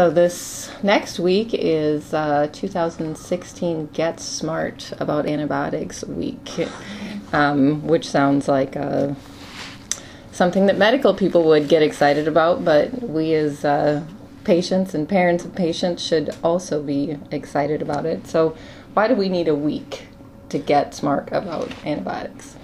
So this next week is uh, 2016 Get Smart About Antibiotics Week, um, which sounds like uh, something that medical people would get excited about, but we as uh, patients and parents of patients should also be excited about it. So why do we need a week to get smart about antibiotics?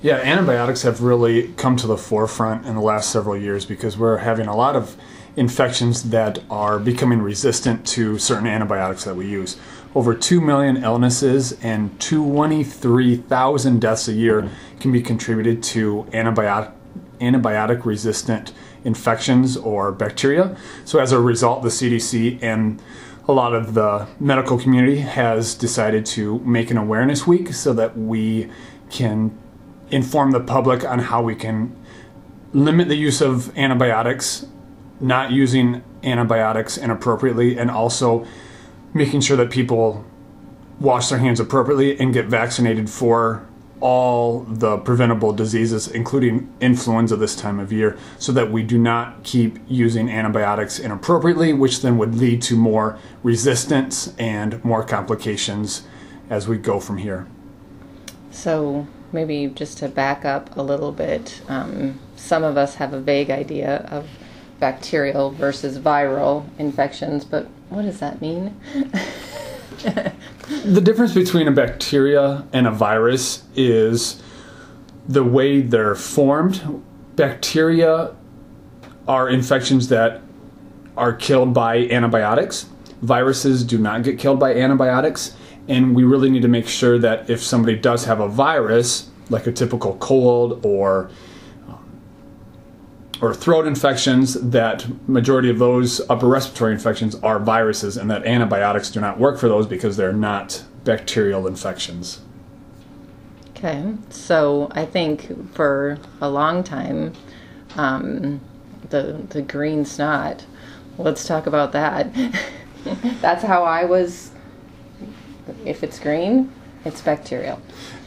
Yeah, antibiotics have really come to the forefront in the last several years because we're having a lot of infections that are becoming resistant to certain antibiotics that we use. Over 2 million illnesses and 23,000 deaths a year can be contributed to antibiotic, antibiotic resistant infections or bacteria. So, as a result, the CDC and a lot of the medical community has decided to make an awareness week so that we can inform the public on how we can limit the use of antibiotics not using antibiotics inappropriately and also making sure that people wash their hands appropriately and get vaccinated for all the preventable diseases, including influenza this time of year, so that we do not keep using antibiotics inappropriately, which then would lead to more resistance and more complications as we go from here. So, maybe just to back up a little bit, um, some of us have a vague idea of bacterial versus viral infections, but what does that mean? the difference between a bacteria and a virus is the way they're formed. Bacteria are infections that are killed by antibiotics. Viruses do not get killed by antibiotics, and we really need to make sure that if somebody does have a virus, like a typical cold or or throat infections that majority of those upper respiratory infections are viruses and that antibiotics do not work for those because they're not bacterial infections. Okay, so I think for a long time, um, the the green snot. Let's talk about that. That's how I was. If it's green, it's bacterial.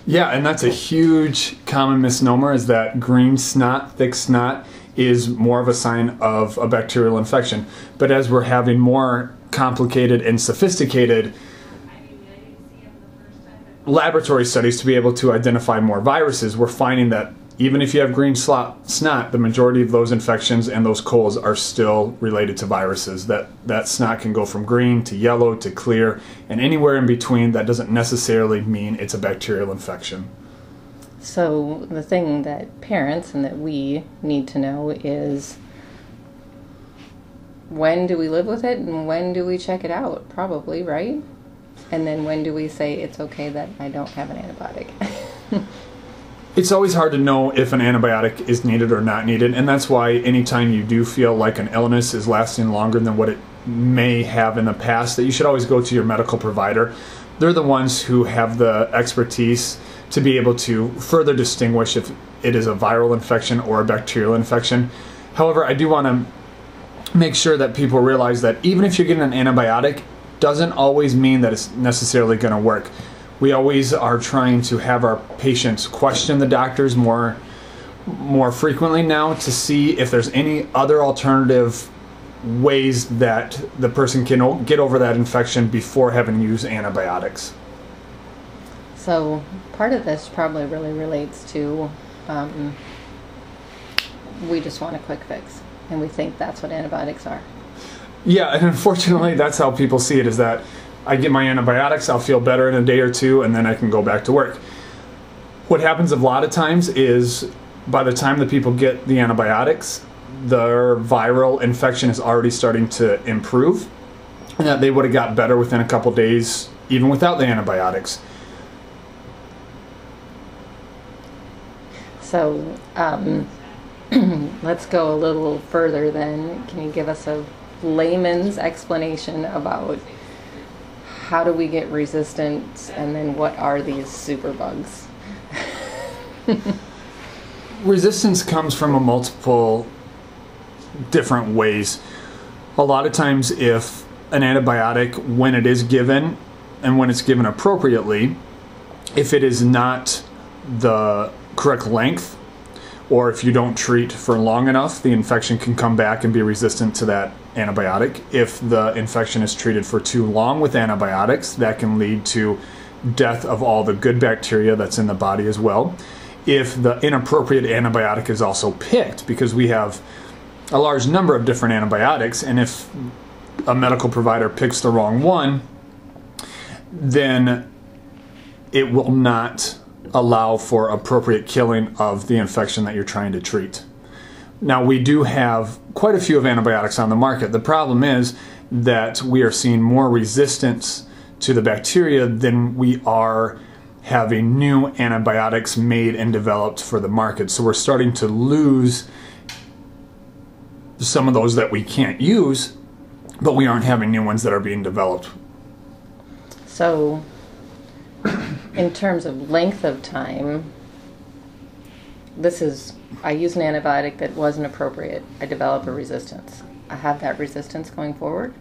Yeah, and that's a huge common misnomer is that green snot, thick snot is more of a sign of a bacterial infection. But as we're having more complicated and sophisticated laboratory studies to be able to identify more viruses, we're finding that even if you have green slot, snot, the majority of those infections and those colds are still related to viruses. That that snot can go from green to yellow to clear, and anywhere in between. That doesn't necessarily mean it's a bacterial infection. So, the thing that parents and that we need to know is when do we live with it and when do we check it out? Probably, right? And then when do we say it's okay that I don't have an antibiotic? it's always hard to know if an antibiotic is needed or not needed, and that's why anytime you do feel like an illness is lasting longer than what it may have in the past, that you should always go to your medical provider. They're the ones who have the expertise to be able to further distinguish if it is a viral infection or a bacterial infection. However, I do want to make sure that people realize that even if you're getting an antibiotic, doesn't always mean that it's necessarily going to work. We always are trying to have our patients question the doctors more more frequently now to see if there's any other alternative ways that the person can get over that infection before having to use antibiotics. So part of this probably really relates to um, we just want a quick fix, and we think that's what antibiotics are. Yeah, and unfortunately, that's how people see it. Is that I get my antibiotics, I'll feel better in a day or two, and then I can go back to work. What happens a lot of times is by the time that people get the antibiotics, their viral infection is already starting to improve, and that they would have got better within a couple days, even without the antibiotics. So um, let's go a little further then. Can you give us a layman's explanation about how do we get resistance and then what are these superbugs? Resistance comes from a multiple different ways. A lot of times, if an antibiotic, when it is given and when it's given appropriately, if it is not the correct length or if you don't treat for long enough, the infection can come back and be resistant to that antibiotic. If the infection is treated for too long with antibiotics, that can lead to death of all the good bacteria that's in the body as well. If the inappropriate antibiotic is also picked, because we have a large number of different antibiotics, and if a medical provider picks the wrong one, then it will not allow for appropriate killing of the infection that you're trying to treat. Now, we do have quite a few of antibiotics on the market. The problem is that we are seeing more resistance to the bacteria than we are having new antibiotics made and developed for the market. So we're starting to lose some of those that we can't use, but we aren't having new ones that are being developed. So, in terms of length of time, this is, I use an antibiotic that wasn't appropriate. I develop a resistance. I have that resistance going forward.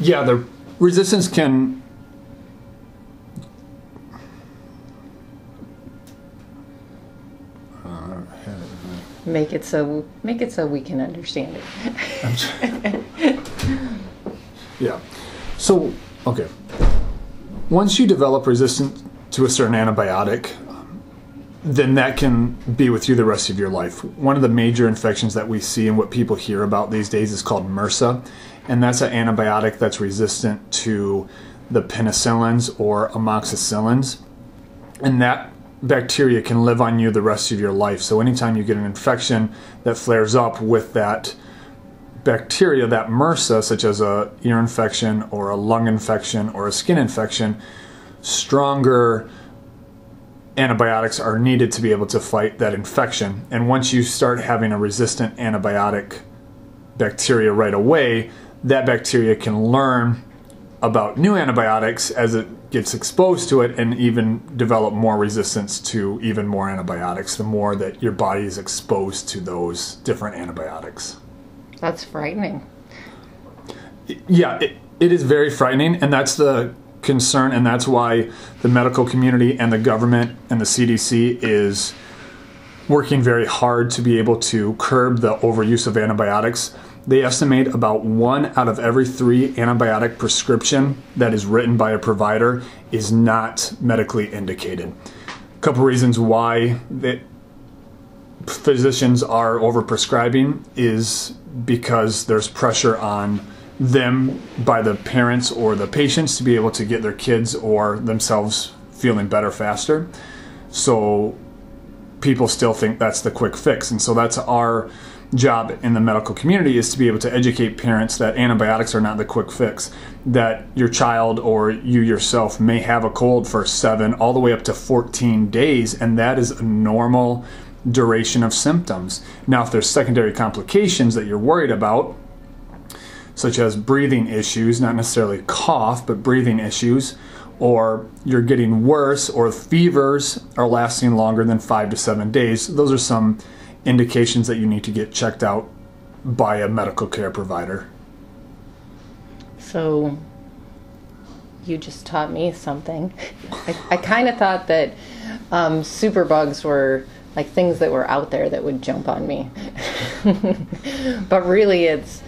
Yeah, the resistance can Make it so make it so we can understand it. Yeah. So, okay. Once you develop resistance to a certain antibiotic, then that can be with you the rest of your life. One of the major infections that we see and what people hear about these days is called MRSA, and that's an antibiotic that's resistant to the penicillins or amoxicillins. And that bacteria can live on you the rest of your life. So anytime you get an infection that flares up with that bacteria, that MRSA, such as a ear infection or a lung infection or a skin infection, stronger antibiotics are needed to be able to fight that infection. And once you start having a resistant antibiotic bacteria right away, that bacteria can learn about new antibiotics as it gets exposed to it and even develop more resistance to even more antibiotics the more that your body is exposed to those different antibiotics. That's frightening. Yeah, it, it is very frightening, and that's the concern, and that's why the medical community and the government and the CDC is working very hard to be able to curb the overuse of antibiotics. They estimate about one out of every three antibiotic prescription that is written by a provider is not medically indicated. A couple reasons why that physicians are overprescribing is because there's pressure on them by the parents or the patients to be able to get their kids or themselves feeling better faster. So people still think that's the quick fix. And so that's our job in the medical community is to be able to educate parents that antibiotics are not the quick fix that your child or you yourself may have a cold for 7 all the way up to 14 days and that is a normal duration of symptoms. Now, if there's secondary complications that you're worried about, such as breathing issues, not necessarily cough, but breathing issues, or you're getting worse, or fevers are lasting longer than five to seven days, those are some indications that you need to get checked out by a medical care provider. So, you just taught me something. I, I kind of thought that um, superbugs were like things that were out there that would jump on me. but really it's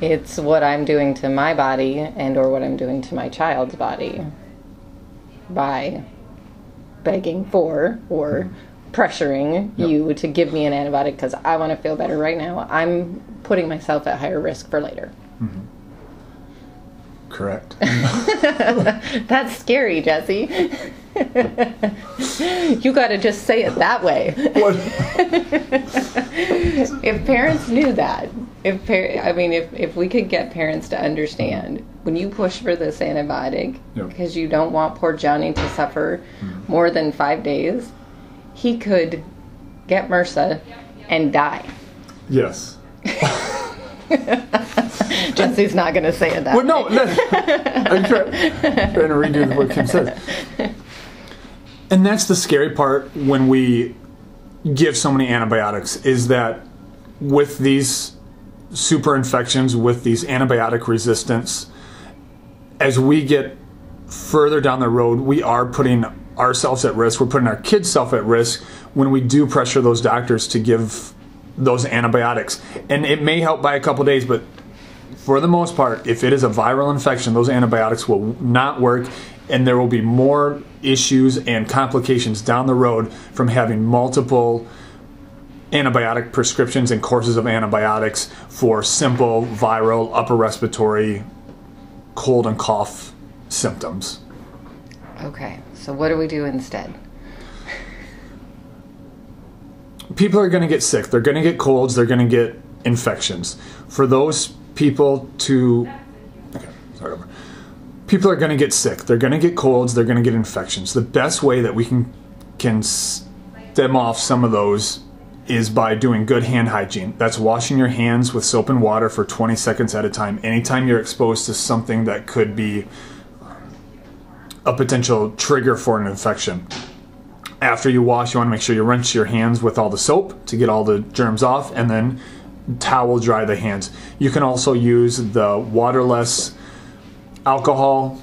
it's what I'm doing to my body and or what I'm doing to my child's body by begging for or pressuring yep. you to give me an antibiotic because I want to feel better right now. I'm putting myself at higher risk for later. Mm-hmm. Correct. That's scary, Jesse. you got to just say it that way. if parents knew that, if par- I mean, if if we could get parents to understand when you push for this antibiotic yep. because you don't want poor Johnny to suffer mm-hmm. more than five days, he could get MRSA and die. Yes. Jesse's not going to say it that well, way. no, I'm trying, trying to redo what Kim said. And that's the scary part when we give so many antibiotics is that with these super infections, with these antibiotic resistance, as we get further down the road, we are putting ourselves at risk, we're putting our kids' self at risk when we do pressure those doctors to give those antibiotics. And it may help by a couple days, but for the most part, if it is a viral infection, those antibiotics will not work and there will be more issues and complications down the road from having multiple antibiotic prescriptions and courses of antibiotics for simple viral upper respiratory cold and cough symptoms. Okay, so what do we do instead? People are going to get sick. They're going to get colds. They're going to get infections. For those people to. Okay, sorry. People are going to get sick. They're going to get colds. They're going to get infections. The best way that we can can stem off some of those is by doing good hand hygiene. That's washing your hands with soap and water for 20 seconds at a time. Anytime you're exposed to something that could be a potential trigger for an infection. After you wash, you want to make sure you rinse your hands with all the soap to get all the germs off and then towel dry the hands. You can also use the waterless alcohol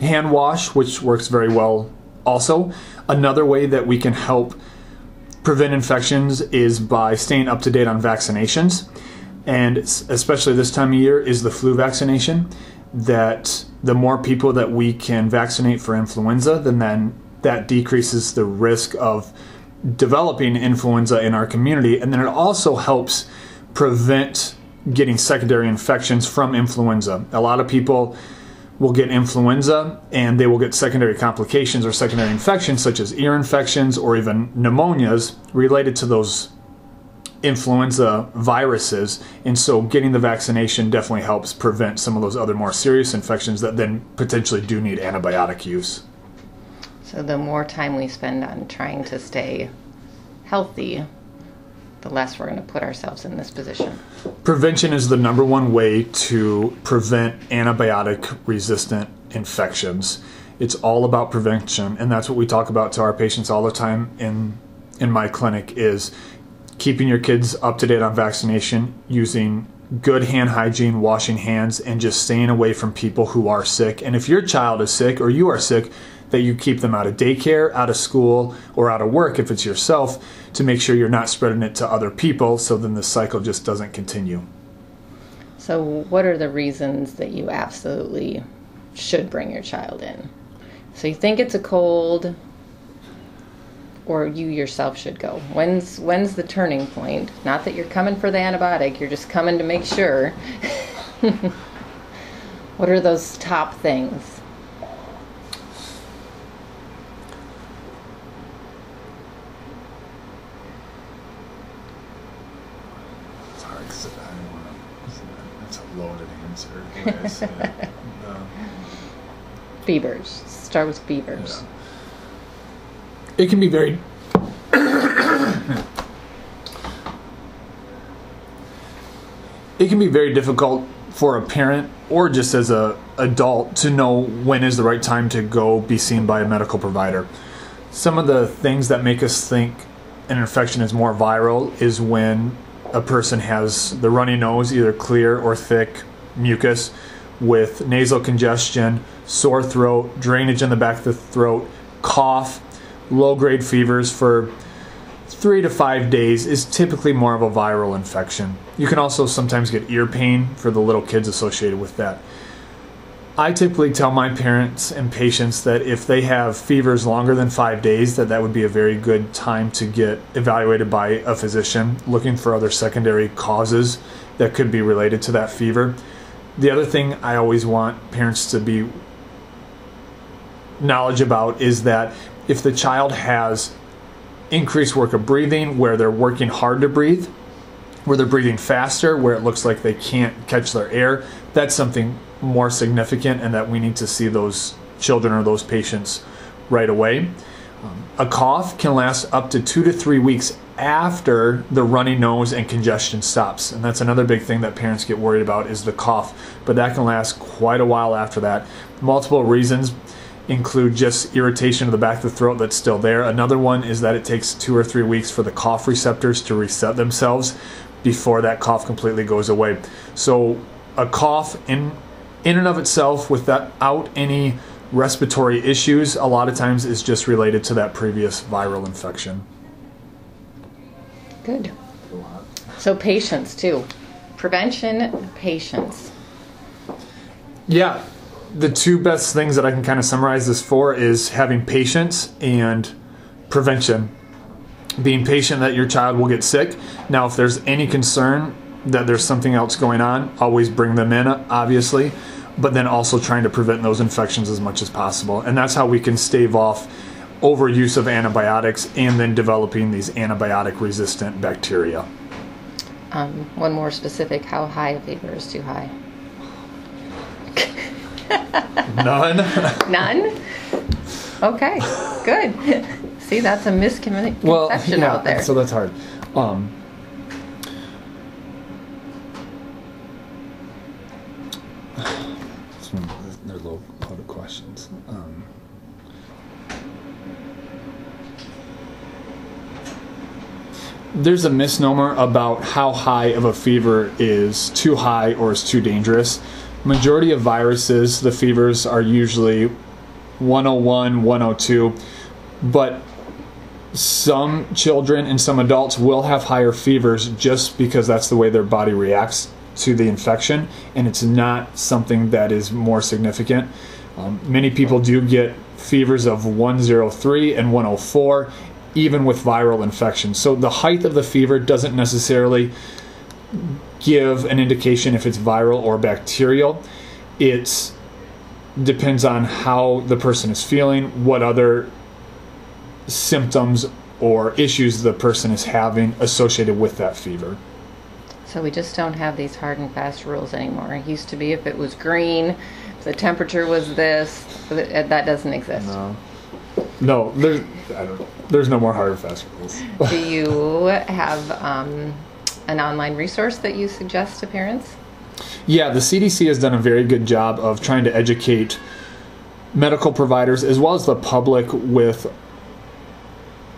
hand wash, which works very well also. Another way that we can help prevent infections is by staying up to date on vaccinations. And especially this time of year is the flu vaccination. That the more people that we can vaccinate for influenza, then then that decreases the risk of developing influenza in our community. And then it also helps prevent getting secondary infections from influenza. A lot of people will get influenza and they will get secondary complications or secondary infections such as ear infections or even pneumonias related to those influenza viruses. And so getting the vaccination definitely helps prevent some of those other more serious infections that then potentially do need antibiotic use. So the more time we spend on trying to stay healthy, the less we're going to put ourselves in this position. Prevention is the number one way to prevent antibiotic resistant infections. It's all about prevention, and that's what we talk about to our patients all the time in in my clinic is keeping your kids up to date on vaccination, using good hand hygiene, washing hands, and just staying away from people who are sick. And if your child is sick or you are sick, that you keep them out of daycare, out of school, or out of work if it's yourself to make sure you're not spreading it to other people so then the cycle just doesn't continue. So, what are the reasons that you absolutely should bring your child in? So, you think it's a cold, or you yourself should go? When's when's the turning point? Not that you're coming for the antibiotic, you're just coming to make sure. what are those top things? loaded answer. Fevers. Start with fevers. Yeah. It can be very. it can be very difficult for a parent or just as a adult to know when is the right time to go be seen by a medical provider. Some of the things that make us think an infection is more viral is when a person has the runny nose, either clear or thick mucus, with nasal congestion, sore throat, drainage in the back of the throat, cough, low grade fevers for three to five days is typically more of a viral infection. You can also sometimes get ear pain for the little kids associated with that. I typically tell my parents and patients that if they have fevers longer than five days, that that would be a very good time to get evaluated by a physician, looking for other secondary causes that could be related to that fever. The other thing I always want parents to be knowledge about is that if the child has increased work of breathing, where they're working hard to breathe, where they're breathing faster, where it looks like they can't catch their air, that's something more significant and that we need to see those children or those patients right away. Um, a cough can last up to two to three weeks after the runny nose and congestion stops. And that's another big thing that parents get worried about is the cough, but that can last quite a while after that. Multiple reasons include just irritation of the back of the throat that's still there. Another one is that it takes two or three weeks for the cough receptors to reset themselves before that cough completely goes away. So a cough in in and of itself without any respiratory issues, a lot of times is just related to that previous viral infection. Good. So patience too. Prevention, patience. Yeah, the two best things that I can kind of summarize this for is having patience and prevention. Being patient that your child will get sick. Now, if there's any concern that there's something else going on, always bring them in, obviously, but then also trying to prevent those infections as much as possible. And that's how we can stave off overuse of antibiotics and then developing these antibiotic resistant bacteria. Um, one more specific how high a fever is too high? None. None? Okay, good. See, that's a miscommunication well, yeah, out there. so that's hard. Um, they're low loaded questions. Um, there's a misnomer about how high of a fever is too high or is too dangerous. Majority of viruses, the fevers are usually 101, 102, but some children and some adults will have higher fevers just because that's the way their body reacts to the infection, and it's not something that is more significant. Um, many people do get fevers of 103 and 104, even with viral infection. So the height of the fever doesn't necessarily give an indication if it's viral or bacterial. It depends on how the person is feeling, what other symptoms or issues the person is having associated with that fever. So we just don't have these hard and fast rules anymore. It used to be if it was green, if the temperature was this, that doesn't exist. No. No, there's, there's no more hard and fast rules. Do you have um, an online resource that you suggest to parents? Yeah, the CDC has done a very good job of trying to educate medical providers as well as the public with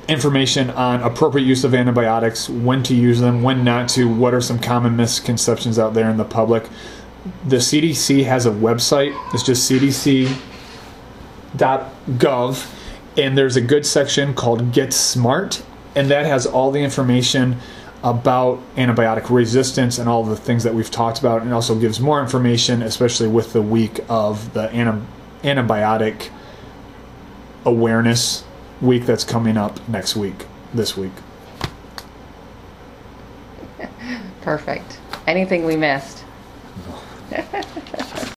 information on appropriate use of antibiotics, when to use them, when not to, what are some common misconceptions out there in the public. The CDC has a website, it's just cdc.gov, and there's a good section called Get Smart, and that has all the information about antibiotic resistance and all the things that we've talked about, and also gives more information, especially with the week of the antibiotic awareness week that's coming up next week, this week. Perfect. Anything we missed?